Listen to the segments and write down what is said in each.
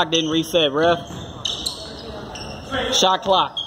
Clock didn't reset, ref. Shot clock.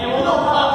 哎，我都不。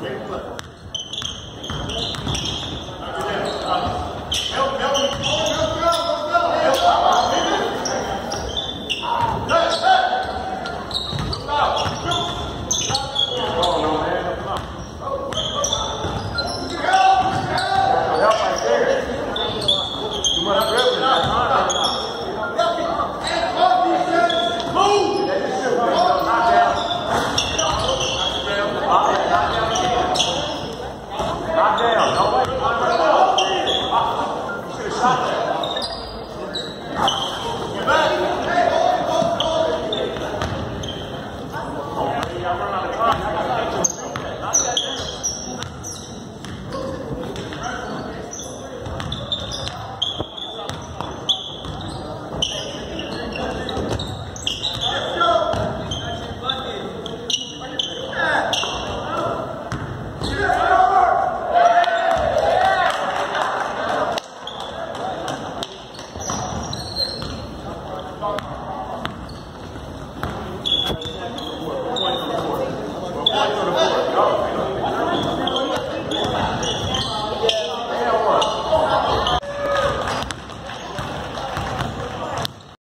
Great.